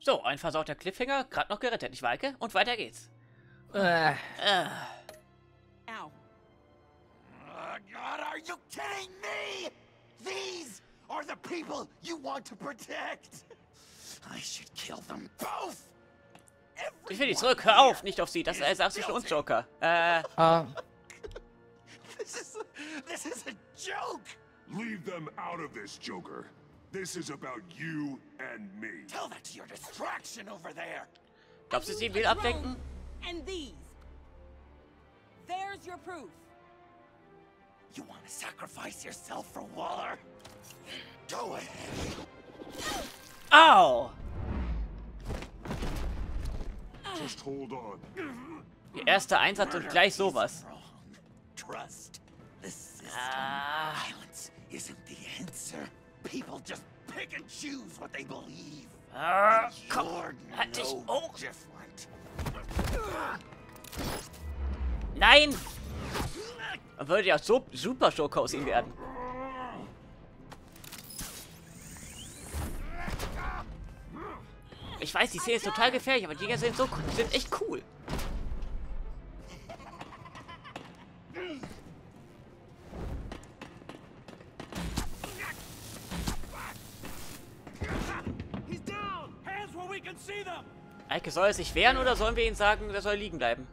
So, ein versauter Cliffhanger, gerade noch gerettet, nicht Walke? Und weiter geht's. Äh, Äh, Ow. Oh, God, are you kidding me? These are the people you want to protect. I should kill them both. ich will die zurück, hör auf, nicht auf sie, das äh, sagst du für uns, Joker. Äh, ah, This is this is a joke. Leave them out of this, Joker. This is about you and me. Tell that to your distraction over there. glaubst du, sie will a ablenken? And these. There's your proof. You want to sacrifice yourself for Waller? Go ahead. Au! Just hold on. Ihr erster Einsatz und gleich sowas. Wrong. Trust the system. Ah. Violence isn't the answer. People just pick and choose what they believe. Ah, komm, halt dich different. Nein! Dann würde ja so super Joker aus ihm werden. Ich weiß, die Szene ist total gefährlich, aber die Jäger sind so sind echt cool. Eike, soll er sich wehren oder sollen wir ihm sagen, er soll liegen bleiben?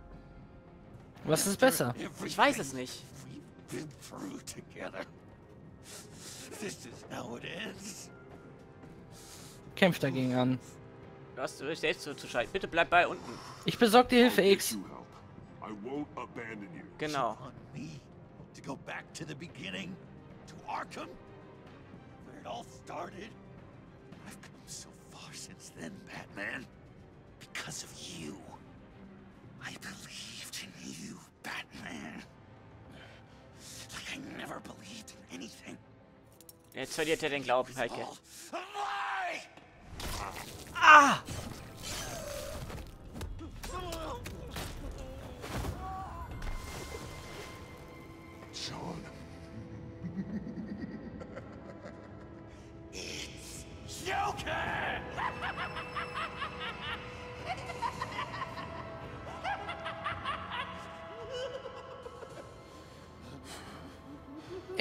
was ist besser? Ich weiß es nicht. Kämpft dagegen an. Du hast du selbst zu, zu schalten. Bitte bleib bei unten. Ich besorg dir Hilfe X. Genau. Want me to go back to the beginning? To Arkham? Where it all started? I've come so far since then, Batman. Because of you. I believed in you, Batman. Like I never believed in anything. Jetzt verliert er den Glauben, Heike. All a lie! Ah! Sean.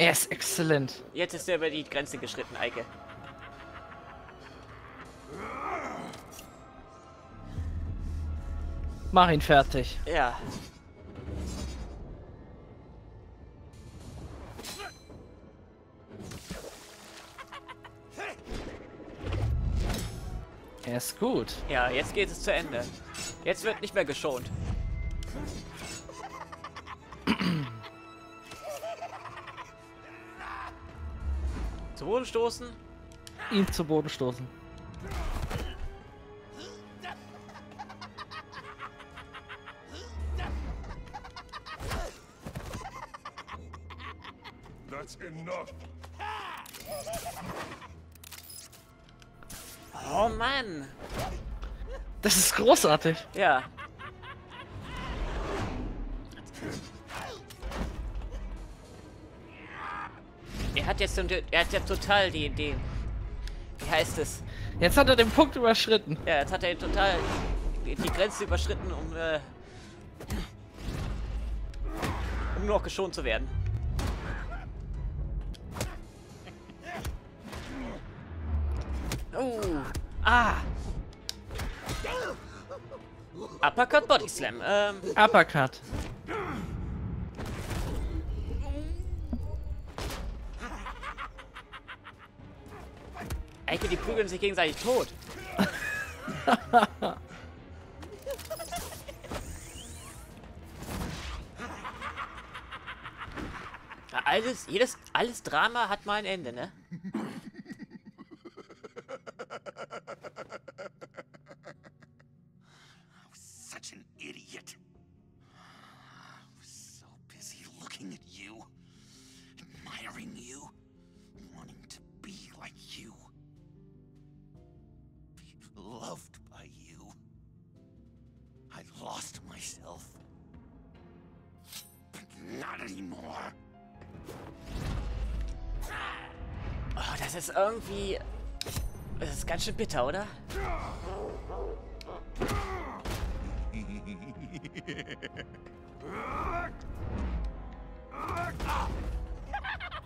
Er ist exzellent. Jetzt ist er über die Grenze geschritten, Eike. Mach ihn fertig. Ja. Er ist gut. Ja, jetzt geht es zu Ende. Jetzt wird nicht mehr geschont. Zu Boden stoßen. Ihn zu Boden stoßen. That's enough. Oh Mann. Das ist großartig. Ja. Er hat jetzt, er hat jetzt total die, die, wie heißt es? Jetzt hat er den Punkt überschritten. Ja, jetzt hat er total die, die Grenze überschritten, um, äh, um nur noch geschont zu werden. Oh, ah. Uppercut Body Slam. Ähm, Uppercut. Die prügeln sich gegenseitig tot. Alles, jedes, alles Drama hat mal ein Ende, ne? Not anymore. Oh, das ist irgendwie... Das ist ganz schön bitter, oder?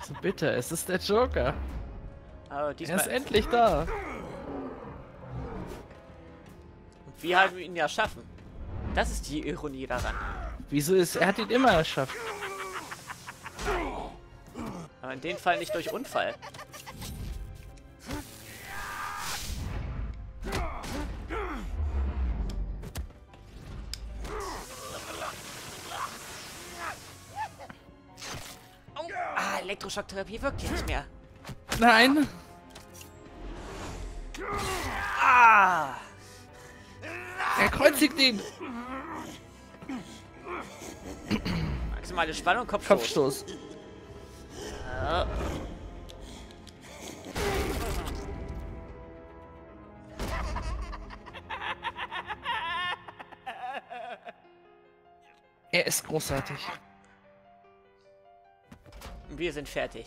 So bitter, es ist der Joker. Aber Er ist endlich da. Und wir haben ihn ja schaffen. Das ist die Ironie daran. Wieso ist er hat ihn immer erschafft? Aber in dem Fall nicht durch Unfall. Oh. Ah, Elektroschocktherapie wirkt hier nicht mehr. Nein. Ah! Er kreuzigt ihn. Maximale Spannung, Kopfstoß. Kopfstoß. Er ist großartig. Wir sind fertig.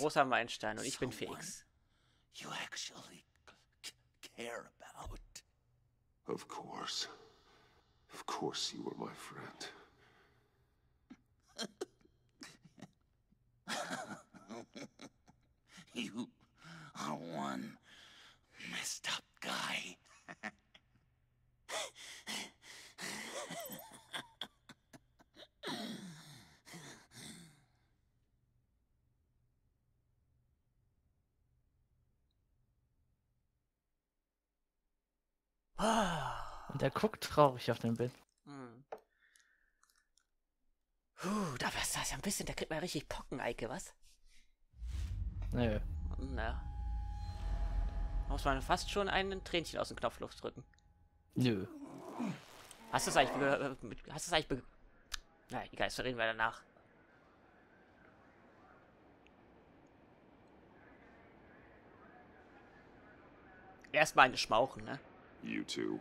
Großer Meilenstein und ich bin fix. you actually care about. Of course. Of course you were my friend. You are one messed up guy. Ah. Und er guckt traurig auf den Bild. Hm. Puh, da war das ja ein bisschen, da kriegt man ja richtig Pockeneike, was? Nö. Na. Muss man fast schon ein Tränchen aus dem Knopfloch drücken. Nö. Hast du es eigentlich, be- äh, hast du es eigentlich, be- na egal, das reden wir danach. Erstmal eine Schmauchen, ne? You two.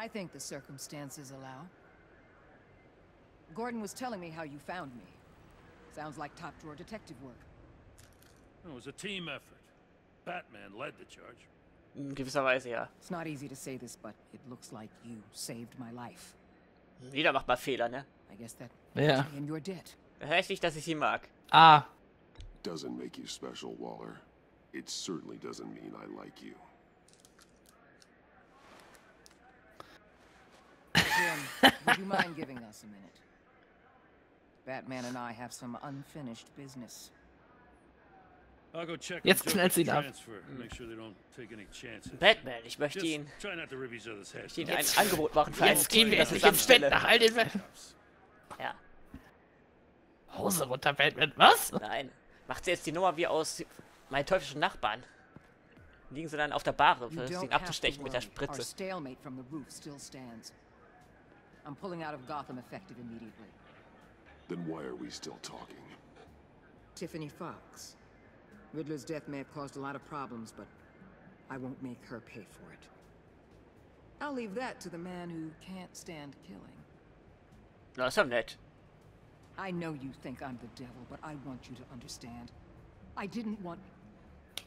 I think the circumstances allow. Gordon was telling me how you found me. Sounds like top drawer detective work. It was a team effort. Batman led the charge. In gewisser Weise ja. It's not easy to say this, but it looks like you saved my life. Jeder macht mal Fehler, ne? I guess that yeah. puts me in your debt. Heißt nicht, dass ich sie mag. Ah. Doesn't make you special, Waller. It certainly doesn't mean I like you. Would you mind giving us a minute? Batman and I have some unfinished business. I'll go check Jetzt knallt sie ihn ab. transfer. Make sure they don't take any chances. Batman, ich möchte ihn, other's heads. Ihnen ein. Angebot machen für Jetzt ein Team, gehen wir das ich endlich ins Bett nach all den Wel- Ja, Hose runter, Batman. Was? nein. Macht sie jetzt die Nummer wie aus meinen teuflischen Nachbarn. Liegen sie dann auf der Bahre, versuchen ihn abzustechen mit der Spritze. I'm pulling out of Gotham effective immediately. Then why are we still talking? Tiffany Fox. Riddler's death may have caused a lot of problems, but I won't make her pay for it. I'll leave that to the man who can't stand killing. Na, ist ja nett. I know you think I'm the devil, but I want you to understand. I didn't want...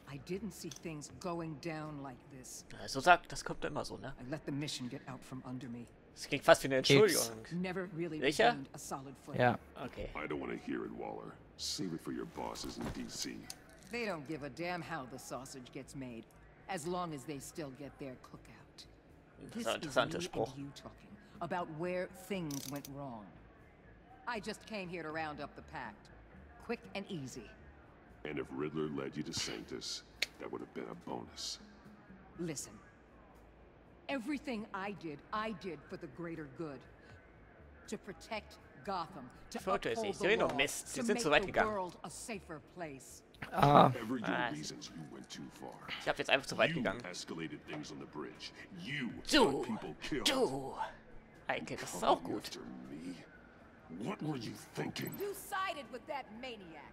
I didn't see things going down like this. Ja, So sagt, das kommt immer so, ne? I let the mission get out from under me. Das klingt fast wie eine Entschuldigung. Never really Sicher? a solid footing. Ja. Okay. I don't want to hear it, Waller. Save it for your bosses in D.C. They don't give a damn how the sausage gets made, as long as they still get their cookout. This is me and you talking about where things went wrong. I just came here to round up the pact. Quick and easy. And if Riddler led you to Sanctus, that would have been a bonus. Listen. Everything I did, I did for the greater good. To protect Gotham, to Foto ist uphold nicht. the Sie reden law, Mist. Sie to sind make zu weit the gegangen. world a safer place. Ah, Ever your Ah, reasons you went too far. Ich habe jetzt einfach zu weit you gegangen. escalated things on the bridge. You Du, got people killed. du. Eike, das ist auch Coming gut. Me? What were you thinking? You sided with that maniac.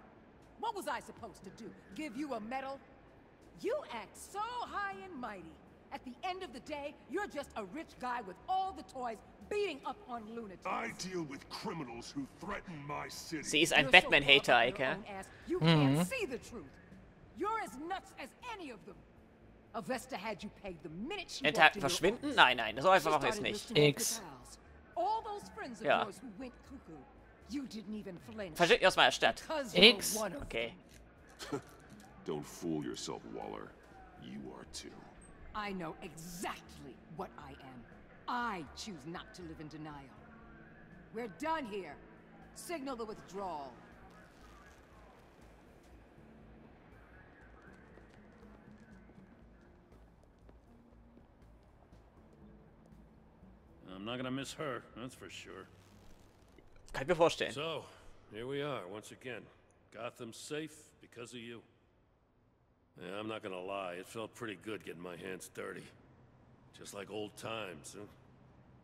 What was I supposed to do? Give you a medal? You act so high and mighty. At the end of the day, you're just a rich guy with all the toys beating up on lunatics. I deal with criminals who threaten my city. Sie ist ein You're so Batman-Hater, caught up in your Eike. own ass, You can't mm-hmm. see the truth. You're as nuts as any of them. Avesta had you pegged the minute she Enter walked in your verschwinden? office. Nein, nein, so einfach She machen wir es started nicht. listing off X. your pals. All those friends of Ja. yours who went cuckoo. You didn't even flinch. Verschwinden aus meiner Stadt. Because you're X. one of Okay. Don't fool yourself, Waller. You are too. I know exactly what I am. I choose not to live in denial. We're done here. Signal the withdrawal. I'm not gonna miss her, that's for sure. Kann ich mir vorstellen. So, here we are once again. Gotham's safe because of you. Yeah, I'm not gonna lie, it felt pretty good getting my hands dirty. Just like old times. Huh?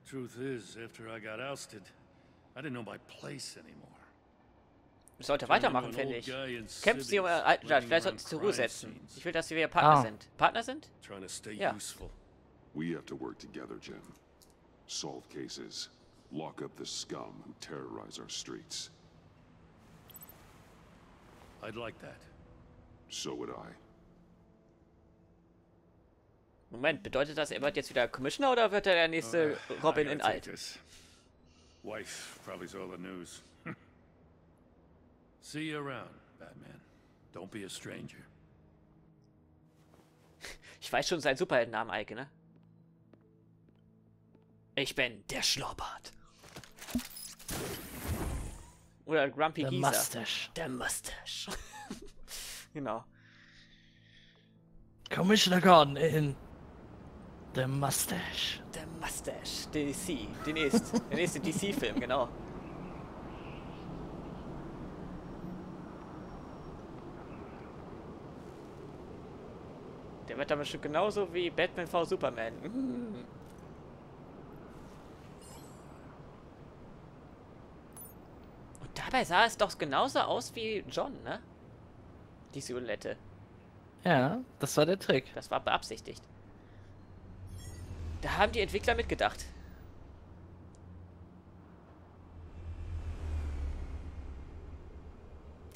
Truth is, after I got ousted, I didn't know my place anymore. Ich sollte Turned weitermachen, into an finde old ich. guy in Kämpfen Sie um cities, alten Stadt. Vielleicht sollten around Sie zur Ruhe setzen. Ich will, dass wir wieder Partner Ah. sind. Partner sind? Trying to stay Ja. useful. We have to work together, Jim. Solve cases. Lock up the scum who terrorize our streets. I'd like that. So would I. Moment, bedeutet das, er wird jetzt wieder Commissioner oder wird er der nächste Uh, Robin in alt? this. Wife probably saw the news. See you around, Batman. Don't be a stranger. Ich weiß schon seinen Superheldennamen, Eike, ne? Ich bin der Schnurrbart. Oder Grumpy der Geezer. Mustache. Der Mustache. genau. Commissioner Gordon in The Mustache. Der Mustache. DC. Der nächste. Der nächste DC-Film, genau. Der wird dann bestimmt genauso wie Batman v Superman. Mhm. Und dabei sah es doch genauso aus wie John, ne? Die Silhouette. Ja, das war der Trick. Das war beabsichtigt. Da haben die Entwickler mitgedacht.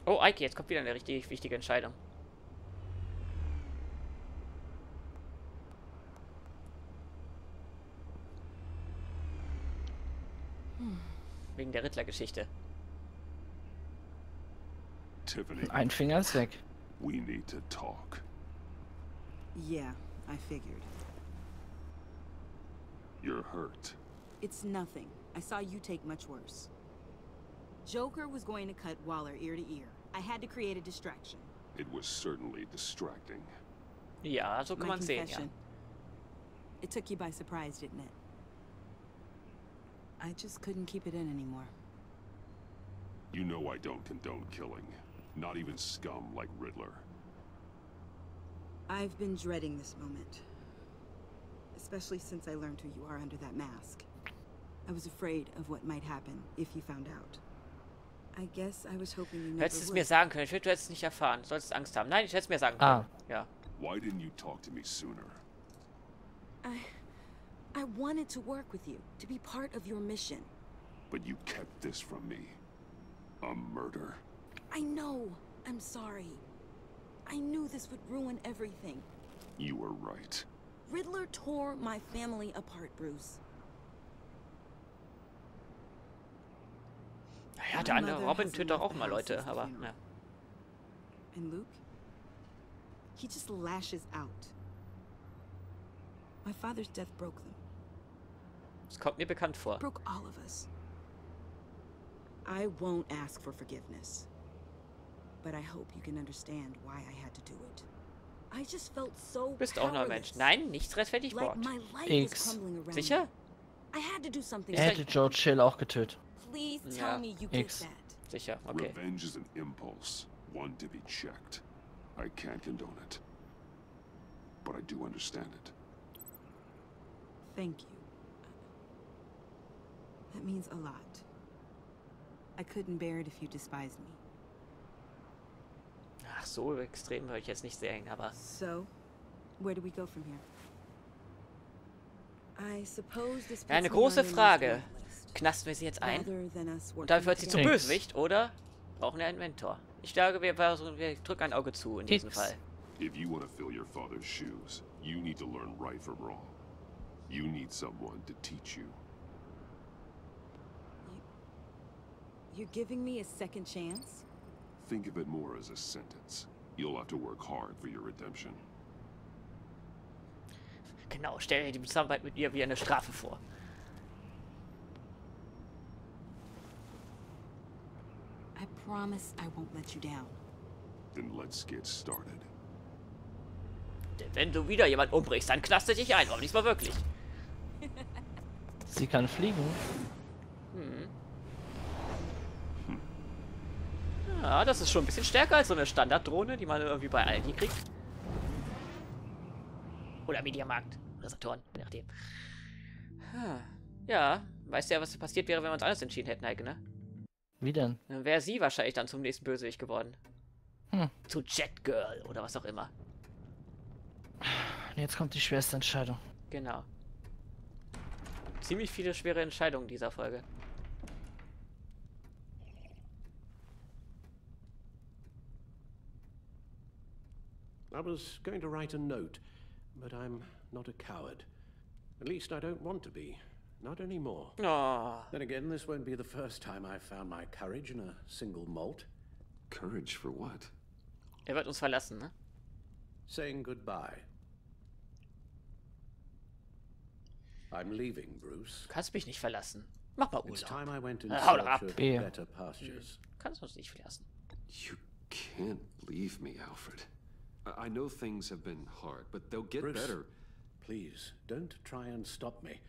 Oh, Eike, jetzt kommt wieder eine richtig wichtige Entscheidung. Wegen der Riddler-Geschichte. Tiffany, Ein Finger ist weg. we need to talk. Yeah, I figured. You're hurt. It's nothing. I saw you take much worse. Joker was going to cut Waller ear to ear. I had to create a distraction. It was certainly distracting. Yeah, so kann My man sehen, ja. It took you by surprise, didn't it? I just couldn't keep it in anymore. You know I don't condone killing. Not even scum like Riddler. I've been dreading this moment. Especially since I learned who you are under that mask. I was afraid of what might happen if you found out. I guess I was hoping you Du never hättest es would. mir sagen können. Ich will, du hättest es nicht erfahren. Du solltest Angst haben. Nein, ich hätte es mir sagen Ah. können. Ja. Why didn't you talk to me sooner? I... I wanted to work with you, to be part of your mission. But you kept this from me. A murder? I know. I'm sorry. I knew this would ruin everything. You were right. Riddler tore my family apart, Bruce. Naja, der andere Robin tötet doch auch mal Leute, aber ja. And Luke? He just lashes out. My father's death broke them. Das kommt mir bekannt vor. Broke all of us. I won't ask for forgiveness. But I hope you can understand why I had to do it. I just felt so Du bist auch noch ein Mensch. powerless. Nein, nichts rechtfertigt Like Wort. my life X. was crumbling around Sicher? me. I had to do something. Er hätte George Hill auch getötet. Please Ja. me you X. that. Sicher, okay. Revenge is an impulse, one to be checked. I can't condone it. But I do understand it. Thank you. That means a lot. I couldn't bear it if you despised me. Ach, so extrem würde ich jetzt nicht sehen, aber So, where do we go from here? I suppose this Ja, eine große Frage. knasten wir sie jetzt ein? Und dafür wird sie. Nix. Bösewicht, oder? Brauchen wir einen Mentor. Ich sage, wir, versuchen- wir drücken ein Auge zu in diesem Nix. Fall. If you want to fill your father's shoes, you need to learn right from wrong. You need someone to teach you. You're giving me a second chance? Think of it more as a sentence. You'll have to work hard for your redemption. Genau, stell dir die Zusammenarbeit mit ihr wie eine Strafe vor. I promise I won't let you down. Then let's get started. Denn wenn du wieder jemanden umbrichst, dann knaste dich ein. Aber diesmal wirklich. Sie kann fliegen. Ja, das ist schon ein bisschen stärker als so eine Standarddrohne, die man irgendwie bei Aldi kriegt. Oder Mediamarkt. Oder Saturn, je nachdem. Ha. Ja, weißt du ja, was passiert wäre, wenn wir uns anders entschieden hätten, Heike, ne? Wie denn? Dann wäre sie wahrscheinlich dann zum nächsten Bösewicht geworden. Hm. Zu Jet Girl oder was auch immer. Jetzt kommt die schwerste Entscheidung. Genau. Ziemlich viele schwere Entscheidungen dieser Folge. I was going to write a note, but I'm not a coward. At least I don't want to be. Not anymore. Oh, Then again, this won't be the first time I've found my courage in a single malt. Courage for what? er wird uns verlassen, ne? Saying goodbye. I'm leaving, Bruce. Du kannst mich nicht verlassen. Mach mal It's Urlaub. time I went in hold search up. Yeah. better pastures. Du kannst uns nicht verlassen. You can't leave me, Alfred. I, know things have been hard, but they'll get Bruce. better. Please, don't try and stop me.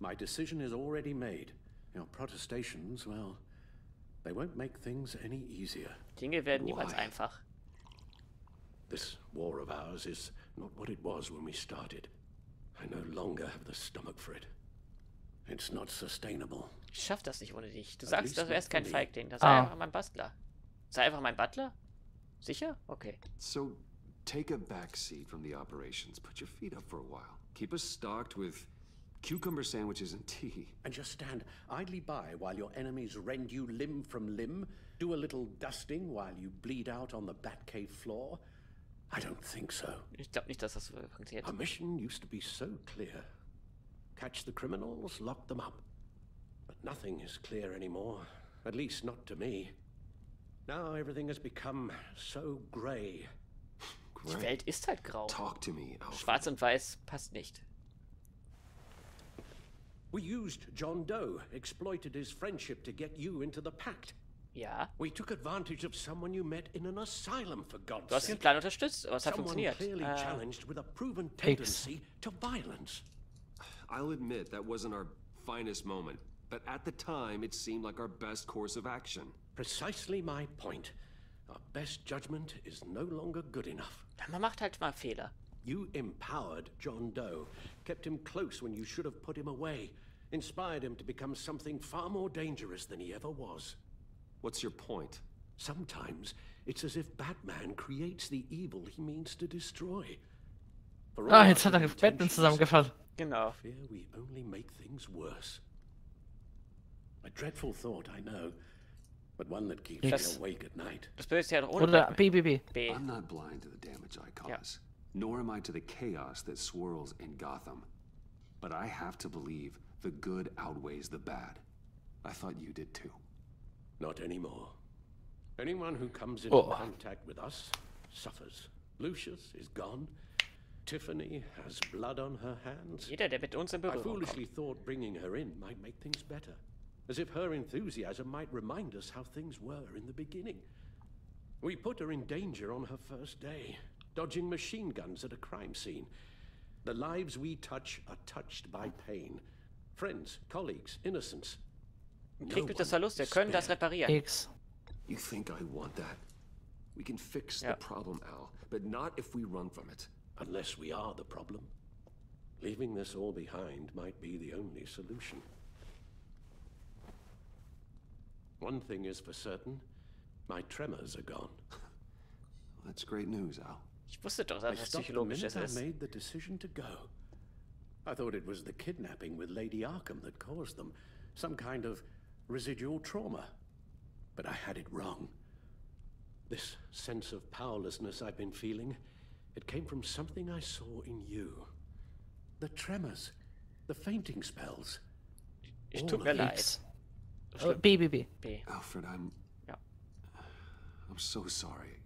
My decision is already made. Your protestations, well, they won't make things any easier. Dinge werden niemals Why? einfach. This war of ours is not what it was when we started. I no longer have the stomach for it. It's not sustainable. Ich schaff das nicht ohne dich. Du At sagst, du wärst kein. Feigling. Das sei Ah. einfach mein Bastler. Sei einfach mein Butler? Sicher? Okay. So, take a back seat from the operations. Put your feet up for a while. Keep us stocked with cucumber sandwiches and tea. And just stand idly by while your enemies rend you limb from limb? Do a little dusting while you bleed out on the Batcave floor? I don't think so. Ich glaube nicht, dass das so funktioniert. Our mission used to be so clear. Catch the criminals, lock them up. But nothing is clear anymore. At least not to me. Now everything has become so grey. Die. Welt ist halt grau. Talk to me, Alfred. Schwarz und weiß passt nicht. We used John Doe, exploited his friendship to get you into the pact. Ja. We took advantage of someone you met in an asylum, for God's Du hast sake. Plan unterstützt, aber es hat Someone funktioniert. clearly Äh, challenged with a proven tendency to violence. I'll admit that wasn't our finest moment, but at the time it seemed like our best course of action. Precisely my point. Our best judgment is no longer good enough. Man macht halt mal Fehler. You empowered John Doe, kept him close when you should have put him away, inspired him to become something far more dangerous than he ever was. What's your point? Sometimes it's as if Batman creates the evil he means to destroy. For Ah, jetzt hat er good Batman intentions, zusammengefasst. Genau. Fear we only make things worse. A dreadful thought, I know, but one that keeps Das- me awake at night. Das Böse ist ja doch ohne Oder Batman. BBB. B. I'm not blind to the damage I cause, nor am I to the chaos that swirls in Gotham. But I have to believe the good outweighs the bad. I thought you did too. Not anymore. Anyone who comes into Oh. contact with us suffers. Lucius is gone. Tiffany has blood on her hands. Jeder, der mit uns in I foolishly kommt. thought bringing her in might make things better. As if her enthusiasm might remind us how things were in the beginning. We put her in danger on her first day, dodging machine guns at a crime scene. The lives we touch are touched by pain. Friends, colleagues, innocents. No Krieg mit der Verlust, wir können das reparieren. X. You think I want that? We can fix Yeah. the problem, Al, but not if we run from it. Unless we are the problem. Leaving this all behind might be the only solution. One thing is for certain my tremors are gone. That's great news, Al. Ich wusste doch, I dass das stopped the Psychologisches minute I made the decision to go. I thought it was the kidnapping with Lady Arkham that caused them. Some kind of residual trauma. But I had it wrong. This sense of powerlessness I've been feeling, it came from something I saw in you. The tremors, the fainting spells. Ich all tut of mir leid. X. Oh, B, B, B. B. Alfred, I'm. Ja. I'm so sorry.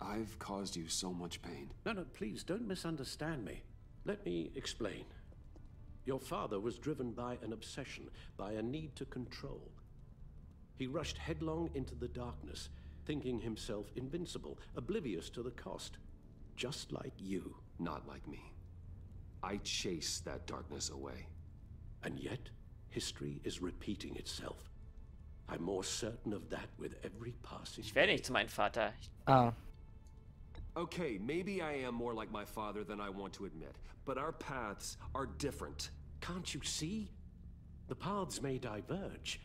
I've caused you so much pain. No, no, please don't misunderstand me. Let me explain. Your father was driven by an obsession, by a need to control. He rushed headlong into the darkness, thinking himself invincible, oblivious to the cost. Just like you. Not like me. I chased that darkness away. And yet, history is repeating itself. I'm more certain of that with every passing Ich werde day. nicht zu meinem Vater. Ich, A. Okay, maybe I am more like my father than I want to admit, but our paths are different. Can't you see? The paths may diverge,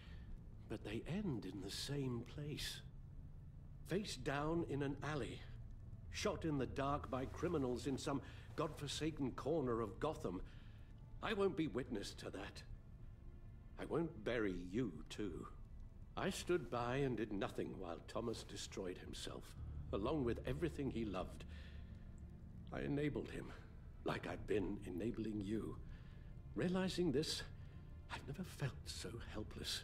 but they end in the same place. Face down in an alley, shot in the dark by criminals in some godforsaken corner of Gotham. I won't be witness to that. I won't bury you, too. I stood by and did nothing while Thomas destroyed himself, along with everything he loved. I enabled him, like I've been enabling you. Realizing this, I've never felt so helpless.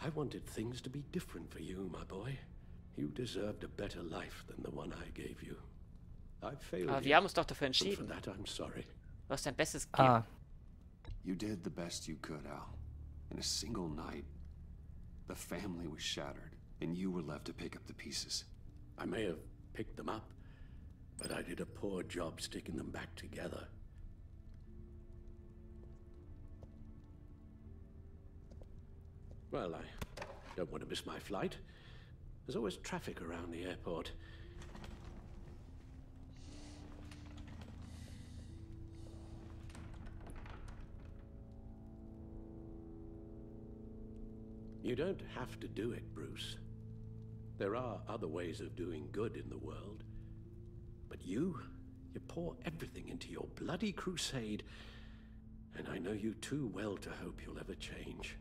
I wanted things to be different for you, my boy. You deserved a better life than the one I gave you. I failed aber you, wir haben uns doch dafür and for entschieden. that I'm sorry. Du hast dein Bestes ah. gegeben. A. You did the best you could, Al. In a single night, the family was shattered, and you were left to pick up the pieces. I may have picked them up, but I did a poor job sticking them back together. Well, I don't want to miss my flight. There's always traffic around the airport. You don't have to do it, Bruce. There are other ways of doing good in the world. But you, you pour everything into your bloody crusade, and I know you too well to hope you'll ever change.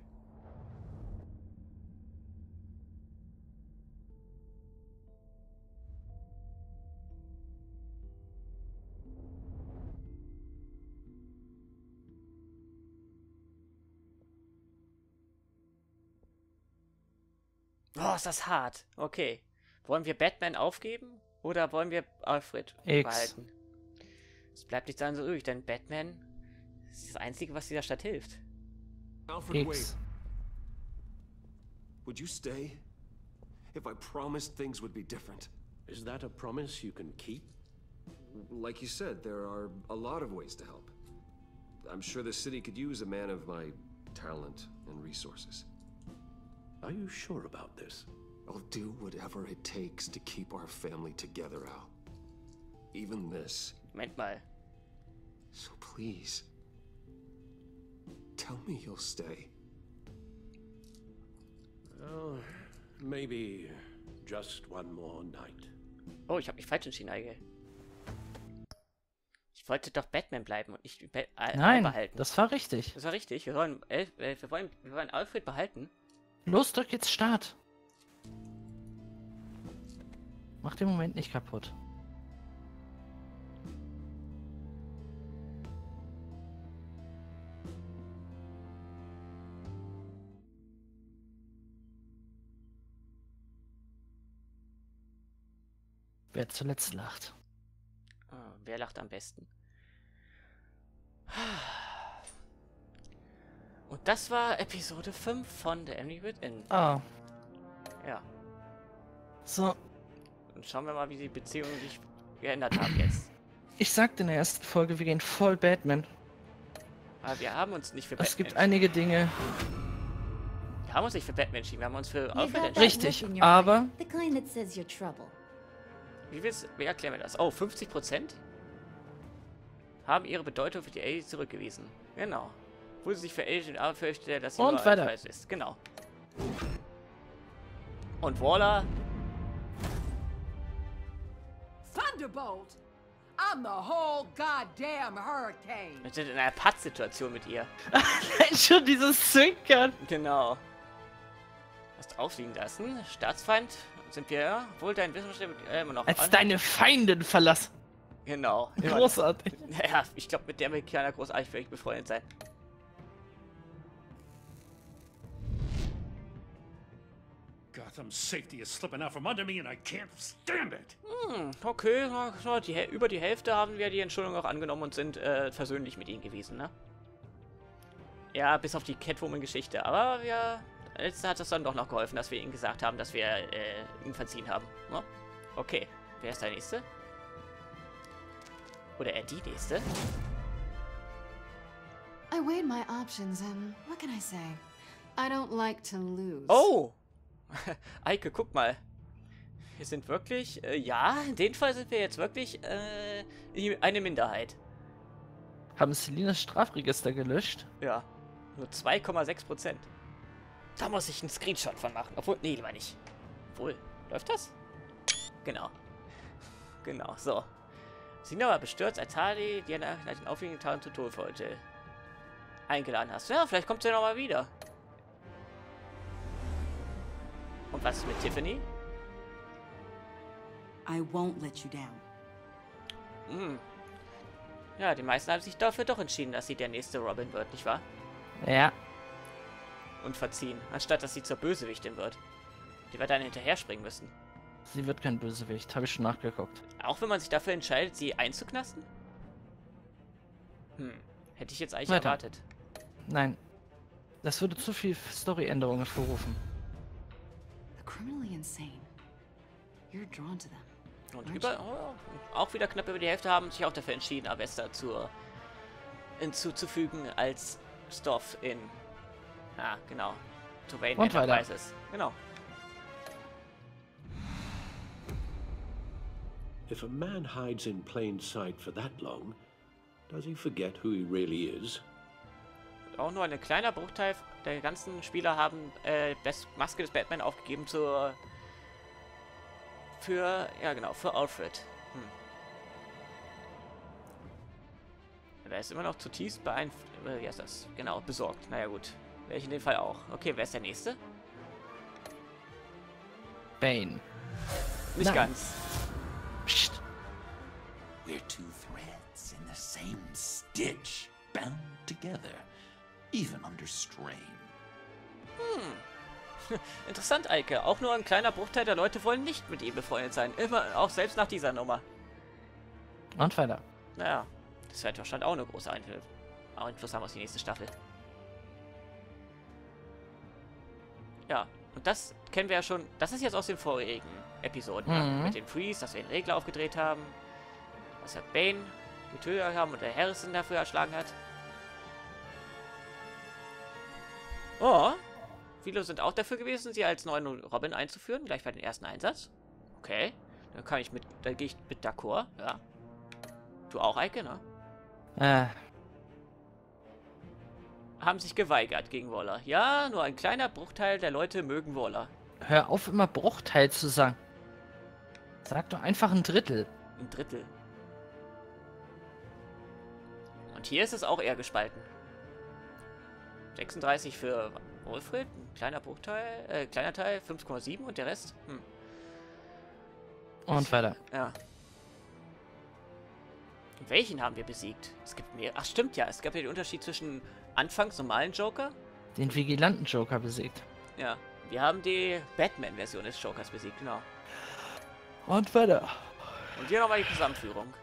Oh, ist das hart. Okay. Wollen wir Batman aufgeben oder wollen wir Alfred X. behalten? Es bleibt nichts anderes übrig, denn Batman ist das Einzige, was dieser Stadt hilft. Alfred, wait. X. Would you stay? If I promised things would be different. Is that a promise you can keep? Like you said, there are a lot of ways to help. I'm sure the city could use a man of my talent and resources. Are you sure about this? I'll do whatever it takes to keep our family together, Al. Even this. Moment mal. So please, tell me you'll stay. Oh, maybe just one more night. Oh, ich habe mich falsch entschieden, Eige. Ich wollte doch Batman bleiben und nicht Ba- Al Nein, behalten. das war richtig. Das war richtig. Wir wollen, El äh, wir wollen, wir wollen Alfred behalten. Los, drück jetzt Start. Mach den Moment nicht kaputt. Wer zuletzt lacht. Wer lacht am besten? Und das war Episode 5 von The Enemy Within. Ah, Ja. so. Und schauen wir mal, wie die Beziehungen sich geändert haben jetzt. Ich sagte in der ersten Folge, wir gehen voll Batman. Aber wir haben uns nicht für Es Batman gibt einige Dinge. Wir haben uns nicht für Batman entschieden, wir haben uns für Alfred entschieden. Richtig, aber-. Wie, willst, wie erklären wir das? Oh, 50% haben ihre Bedeutung für die Aliens zurückgewiesen. Genau. Wo sie sich für Agent A fürchtete, dass sie Und weiter. Ist. Genau. Und Waller, Thunderbolt! I'm the whole goddamn hurricane! wir sind in einer Pattsituation mit ihr. Nein, schon dieses Zwinkern. Genau. Hast aufliegen lassen. Staatsfeind sind wir, wohl dein Wissenschaftler äh, immer noch Als an. deine Feindin verlassen. Genau. Immer- Großartig. Ja, ich glaube, mit der will keiner großartig wirklich befreundet sein. Gotham's safety is slipping out from under me and I can't stand it. Hm, okay, die, über die Hälfte haben wir die Entschuldigung auch angenommen und sind äh, versöhnlich mit ihnen gewesen, ne? Ja, bis auf die Catwoman-Geschichte, aber wir... Jetzt hat es dann doch noch geholfen, dass wir ihnen gesagt haben, dass wir äh, ihn verziehen haben. Ne? Okay, wer ist der Nächste? Oder er die Nächste? I weighed my options and what can I say? I don't like to lose. Oh! Eike, guck mal. Wir sind wirklich, äh, ja, in dem Fall sind wir jetzt wirklich äh, die- eine Minderheit. Haben Selinas Strafregister gelöscht? Ja, nur 2,6 Prozent. Da muss ich einen Screenshot von machen. Obwohl, nee, lieber nicht. Obwohl, läuft das? Genau. Genau, so. Sina war bestürzt, als Harley dir nach den aufliegenden Tagen zu Tod heute eingeladen hast. Ja, vielleicht kommt sie noch mal wieder. Und was ist mit Tiffany? I won't let you down. Hm. Ja, die meisten haben sich dafür doch entschieden, dass sie der nächste Robin wird, nicht wahr? Ja. Und verziehen, anstatt dass sie zur Bösewichtin wird. Die wird dann hinterher springen müssen. Sie wird kein Bösewicht, habe ich schon nachgeguckt. Auch wenn man sich dafür entscheidet, sie einzuknasten? Hm, hätte ich jetzt eigentlich Weiter. erwartet. Nein. Das würde zu viel Storyänderungen hervorrufen. Criminally insane. You're drawn to them. Und über, oh, auch wieder knapp über die Hälfte haben sich auch dafür entschieden, Avesta zur, hinzuzufügen als Stoff in. Ah, genau. To Wayne Und weiter. Enterprises. Genau. If a man hides in plain sight for that long, does he forget who he really is? Auch nur ein kleiner Bruchteil der ganzen Spieler haben äh, Best Maske des Batman aufgegeben zur. Für. Ja, genau, für Alfred. Hm. Er ist immer noch zutiefst beeinflusst. Äh, wie heißt das? Genau, besorgt. Naja, gut. Wäre ich in dem Fall auch. Okay, wer ist der nächste? Bane. Nicht Nein. ganz. Psst. We're two threads in the same stitch, bound together, even under strain. Interessant, Eike. Auch nur ein kleiner Bruchteil der Leute wollen nicht mit ihm befreundet sein. Immer, auch selbst nach dieser Nummer. Und weiter. Naja, das wird wahrscheinlich auch eine große Einfluss, Einfluss haben auf die nächste Staffel. Ja, und das kennen wir ja schon. Das ist jetzt aus den vorherigen Episoden. ne? Mhm. Mit dem Freeze, dass wir den Regler aufgedreht haben. Dass wir Bane getötet haben und der Harrison dafür erschlagen hat. Oh, viele sind auch dafür gewesen, sie als neuen Robin einzuführen, gleich bei den ersten Einsatz. Okay, dann kann ich mit, dann gehe ich mit d'accord, ja. Du auch, Eike, ne? Äh, Haben sich geweigert gegen Waller. Ja, nur ein kleiner Bruchteil der Leute mögen Waller. hör auf, immer Bruchteil zu sagen. Sag doch einfach ein Drittel. Ein Drittel. Und hier ist es auch eher gespalten. 36 für Wolfried, ein kleiner Bruchteil, äh, kleiner Teil, 5,7 und der Rest? Hm, Und weiter. ja. Und welchen haben wir besiegt? Es gibt mehr. Ach, stimmt ja. Es gab ja den Unterschied zwischen anfangs normalen Joker. Den vigilanten Joker besiegt. Ja. Wir haben die Batman-Version des Jokers besiegt, genau. Und weiter. Und hier nochmal die Zusammenführung.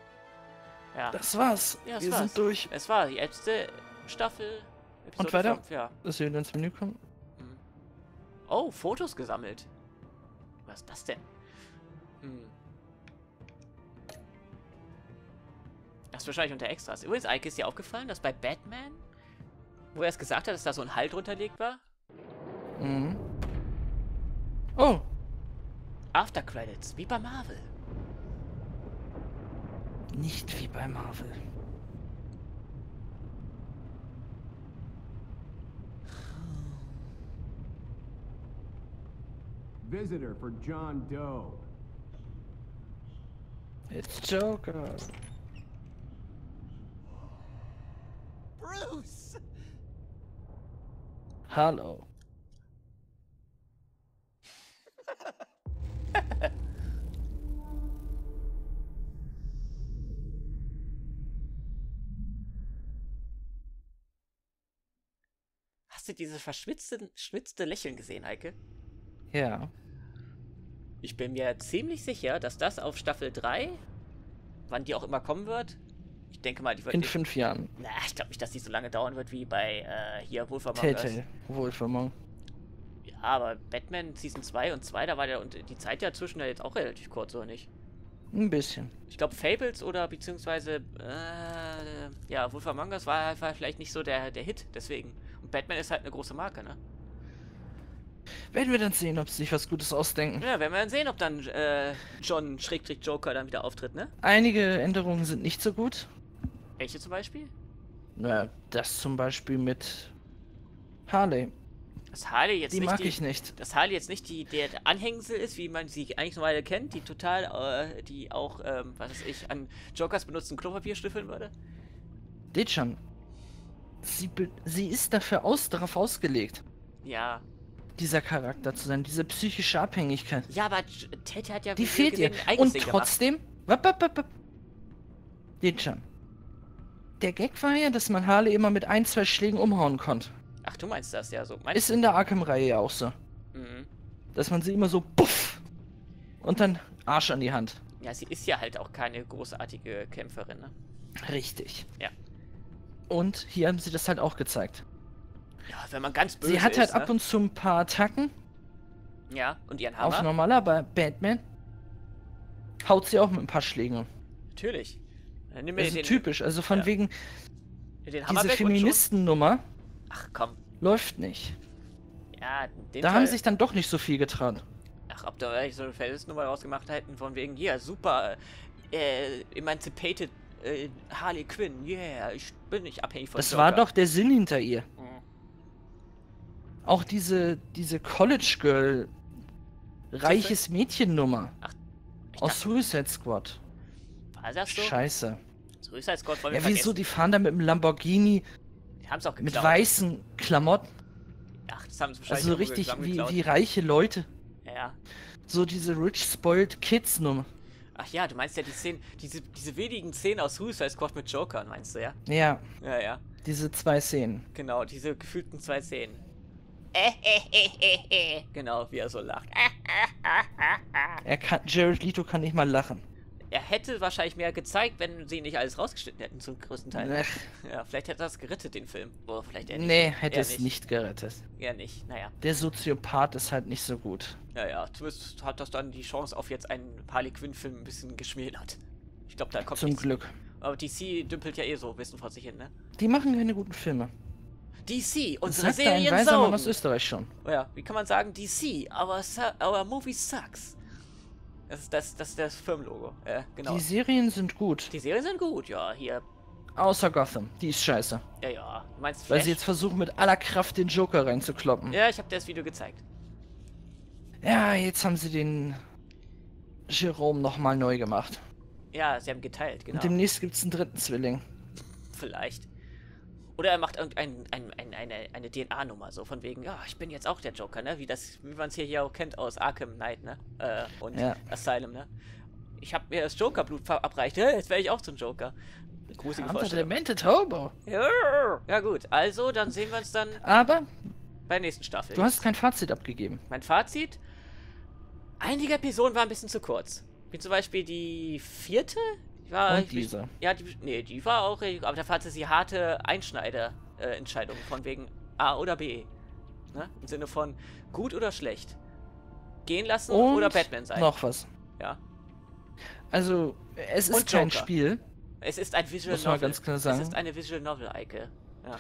Ja. Das war's. Ja, das Wir war's. sind durch. Es war die letzte Staffel. Episode Und weiter? fünf, ja. Dass wir ins Menü kommen. Oh, Fotos gesammelt. Was ist das denn? Hm. Das ist wahrscheinlich unter Extras. Übrigens, Ike, ist dir aufgefallen, dass bei Batman, wo er es gesagt hat, dass da so ein Halt drunterlegt war? Mhm. Oh, After Credits, wie bei Marvel. nicht wie bei Marvel. Visitor for John Doe. It's Joker. Bruce! Hallo. Hast du dieses verschwitzte schwitzte Lächeln gesehen, Heike? Ja. Ich bin mir ziemlich sicher, dass das auf Staffel 3, wann die auch immer kommen wird, ich denke mal, die wird In nicht- fünf Jahren. Na, ich glaube nicht, dass die so lange dauern wird wie bei äh, hier Wolf Among Us. Telltale. Wohlvermong. Ja, aber Batman Season 2 und 2, da war der und die Zeit dazwischen ja jetzt auch relativ kurz, oder nicht? Ein bisschen. Ich glaube, Fables oder beziehungsweise, äh, ja, Wolf Among Us war, war vielleicht nicht so der, der Hit, deswegen. Und Batman ist halt eine große Marke, ne? Werden wir dann sehen, ob sie sich was Gutes ausdenken. Ja, werden wir dann sehen, ob dann äh, John Schrägstrich Joker dann wieder auftritt, ne? Einige Änderungen sind nicht so gut. Welche zum Beispiel? Na, das zum Beispiel mit Harley. Dass Harley jetzt Die nicht mag die, ich nicht. Dass Harley jetzt nicht die der Anhängsel ist, wie man sie eigentlich normalerweise kennt, die total, äh, die auch, ähm, was weiß ich, an Jokers benutzten Klopapier schnüffeln würde. Dechan. Sie, sie ist dafür aus, darauf ausgelegt, Ja. Dieser Charakter zu sein, diese psychische Abhängigkeit. Ja, aber Ted hat ja Die fehlt ihr. Und trotzdem. Wap, wap, wap, wap. Dechan. Der Gag war ja, dass man Harley immer mit ein, zwei Schlägen umhauen konnte. Ach, du meinst das ja so. Meinst Ist in der Arkham-Reihe ja auch so. Mhm. Dass man sie immer so puff und dann Arsch an die Hand. Ja, sie ist ja halt auch keine großartige Kämpferin, ne? Richtig. Ja. Und hier haben sie das halt auch gezeigt. Ja, wenn man ganz böse sie hat halt ist, ab ne? und zu ein paar Attacken Ja, und ihren auf Hammer? normaler, aber Batman haut sie auch mit ein paar Schlägen. Natürlich. Dann nimm mir Also den, typisch, also von ja. wegen den diese Feministennummer Ach komm. läuft nicht. Ja, dem Da Fall, haben sich dann doch nicht so viel getraut. Ach, ob da eigentlich so eine Feldesnummer rausgemacht hätten, von wegen, hier, super, äh, emancipated äh, Harley Quinn, yeah, ich bin nicht abhängig von Das Joker. war doch der Sinn hinter ihr. Auch diese, diese College Girl reiches Mädchennummer Ich aus Suicide Squad. war das so? Scheiße. Suicide Squad wollen wir Ja, wieso? vergessen. Die fahren da mit dem Lamborghini Die haben es auch mit geklaut. weißen Klamotten. Ach, das haben sie wahrscheinlich Also irgendwo richtig wie, wie reiche Leute. Ja, ja. So diese Rich Spoiled Kids Nummer. Ach ja, du meinst ja die Szenen, diese, diese wenigen Szenen aus Suicide Squad mit Joker, meinst du, ja? Ja, Ja, ja. diese zwei Szenen. Genau, diese gefühlten zwei Szenen. Genau, wie er so lacht. Er kann, Jared Leto kann nicht mal lachen. Er hätte wahrscheinlich mehr gezeigt, wenn sie nicht alles rausgeschnitten hätten, zum größten Teil. Ech. Ja, vielleicht hätte das gerettet, den Film. Oder vielleicht nicht. Nee, hätte Eher es nicht gerettet. Eher nicht, naja. Der Soziopath ist halt nicht so gut. Ja, ja, zumindest hat das dann die Chance auf jetzt einen Harley Quinn-Film ein bisschen geschmälert. Ich glaube, da kommt Zum nichts. Glück. Aber DC dümpelt ja eh so, wissen vor sich hin, ne? Die machen keine guten Filme. DC, unsere sagt ein Serien weiser Mann saugen. aus Österreich schon. Oh ja, wie kann man sagen, DC, our, our movie sucks. Das ist das, das, das Firmenlogo. Ja, genau. Die Serien sind gut. Die Serien sind gut, ja, hier. Außer Gotham. Die ist scheiße. Ja, ja. Du meinst Weil Flash? sie jetzt versuchen, mit aller Kraft den Joker reinzukloppen. Ja, ich habe dir das Video gezeigt. Ja, jetzt haben sie den Jerome nochmal neu gemacht. Ja, sie haben geteilt, genau. Und demnächst gibt's einen dritten Zwilling. Vielleicht. Oder er macht irgendein, ein, ein, eine, eine DNA-Nummer, so von wegen, ja, ich bin jetzt auch der Joker, ne? Wie das, wie man es hier, hier auch kennt aus Arkham Knight, ne? Äh, und Ja. Asylum, ne? Ich habe mir das Joker-Blut verabreicht, äh, jetzt werde ich auch zum Joker. Gruselige Aber Vorstellung. Demented Hobo. Ja, ja gut, also dann sehen wir uns dann Aber bei der nächsten Staffel. du hast kein Fazit abgegeben. Mein Fazit? Einige Episoden waren ein bisschen zu kurz. Wie zum Beispiel die vierte? War, Und ich- diese. Ja, die, nee, die war auch, richtig- aber dafür hatte sie harte Einschneider-Entscheidungen von wegen A oder B. Ne? Im Sinne von gut oder schlecht. Gehen lassen Und oder Batman sein. noch was. Ja. Also, es ist kein. Spiel, Es ist ein Visual Muss man Novel. ganz klar sagen. Es ist eine Visual Novel, Eike. Ja.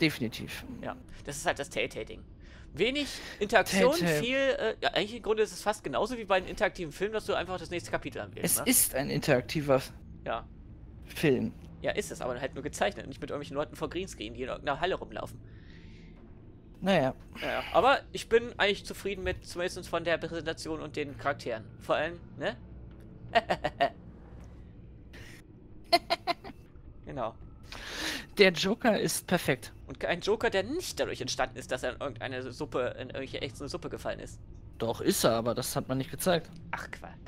definitiv. Ja, das ist halt das Telltale-Ding. Wenig Interaktion, Telltale. viel. Äh, ja, eigentlich im Grunde ist es fast genauso wie bei einem interaktiven Film, dass du einfach das nächste Kapitel anwählst. Es ne? ist ein interaktiver Ja. Film. Ja, ist es, aber halt nur gezeichnet, nicht mit irgendwelchen Leuten vor Greenscreen, die in irgendeiner Halle rumlaufen. Naja, Ja, ja. aber ich bin eigentlich zufrieden mit, zumindest von der Präsentation und den Charakteren. Vor allem, ne? genau. der Joker ist perfekt. Und kein Joker, der nicht dadurch entstanden ist, dass er in irgendeine Suppe, in irgendwelche echt so eine Suppe gefallen ist. Doch, ist er, aber das hat man nicht gezeigt. Ach, Quark.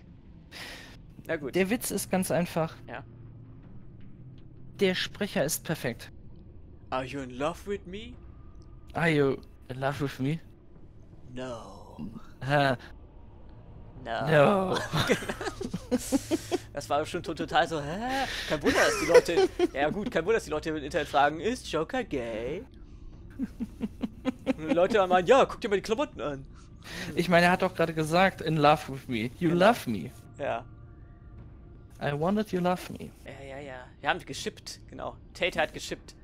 Na gut. Der Witz ist ganz einfach. Ja. Der Sprecher ist perfekt. Are you in love with me? Are you in love with me? No. Ha, No. no. Das war schon to- total so, hä? Kein Wunder, dass die Leute. ja gut, kein Wunder, dass die Leute im Internet fragen, ist Joker gay? Und die Leute dann meinen, ja, guck dir mal die Klamotten an. Ich meine, er hat doch gerade gesagt, in love with me. You Genau. love me. Ja. I wanted you love me. Ja, ja, ja. Wir haben geschippt, genau. Tate hat geschippt.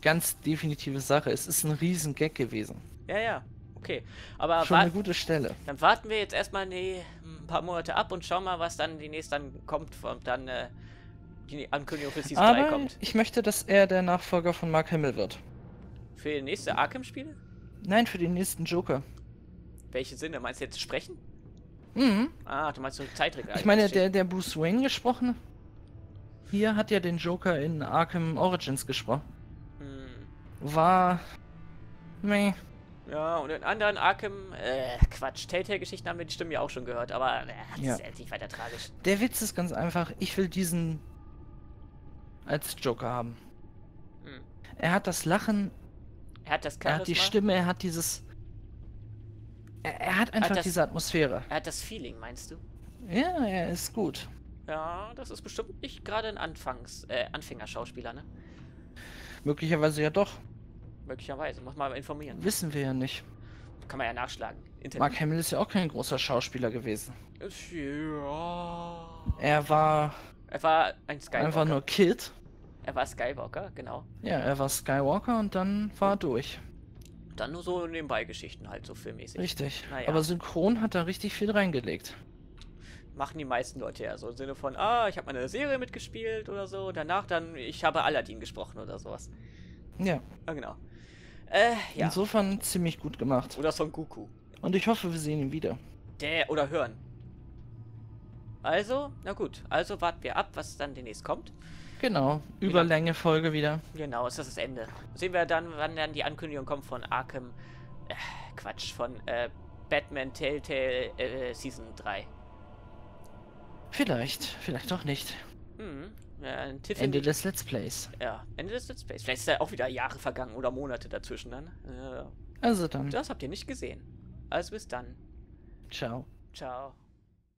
Ganz definitive Sache. Es ist ein riesen Gag gewesen. Ja, ja. Okay. Aber Schon eine gute Stelle. dann warten wir jetzt erstmal nee, ein paar Monate ab und schauen mal, was dann die nächste dann kommt, und dann äh, die Ankündigung für Season 3 Aber kommt. ich möchte, dass er der Nachfolger von Mark Hamill wird. Für die nächste Arkham-Spiele? Nein, für den nächsten Joker. Welche Sinne? Meinst du jetzt sprechen? Mhm. Ah, du meinst so Zeitregal. Ich meine, der, der Bruce Wayne gesprochen. Hier hat ja den Joker in Arkham Origins gesprochen. Hm. War. Meh. Ja, und in anderen Arkham, äh, Quatsch, Telltale-Geschichten haben wir die Stimmen ja auch schon gehört, aber äh, das Ja. ist jetzt nicht weiter tragisch. Der Witz ist ganz einfach, ich will diesen als Joker haben. Hm. Er hat das Lachen, Er hat das er Charisma, hat die Stimme, er hat dieses. Er, er hat einfach das- diese Atmosphäre. er hat das Feeling, meinst du? Ja, er ist gut. Ja, das ist bestimmt nicht gerade ein Anfangs-, äh, Anfängerschauspieler, ne? Möglicherweise ja doch. Möglicherweise, muss man mal informieren. Wissen wir ja nicht. Kann man ja nachschlagen. Internet. Mark Hamill ist ja auch kein großer Schauspieler gewesen. Ja. Er war Er war ein Skywalker. einfach nur Kid. Er war Skywalker, genau. Ja, er war Skywalker und dann war er durch. Dann nur so Nebenbei-Geschichten halt, so filmmäßig. Richtig. Naja. Aber synchron hat er richtig viel reingelegt. Machen die meisten Leute ja so im Sinne von, ah, ich habe mal eine Serie mitgespielt oder so. Danach dann, ich habe Aladdin gesprochen oder sowas. Ja. Ja, genau. Äh, ja. Insofern ziemlich gut gemacht. Oder Son Goku. Und ich hoffe, wir sehen ihn wieder. Der, oder hören. Also, na gut. Also warten wir ab, was dann demnächst kommt. Genau. Überlänge Folge wieder. Genau, ist das das Ende. Sehen wir dann, wann dann die Ankündigung kommt von Arkham. Äh, Quatsch, von äh, Batman Telltale äh, Season 3. Vielleicht, vielleicht doch nicht. Mhm. Tiffany. Ende des Let's Plays. Ja, Ende des Let's Plays. Vielleicht ist ja auch wieder Jahre vergangen oder Monate dazwischen dann. Äh, Also dann. das habt ihr nicht gesehen. Also bis dann. Ciao. Ciao.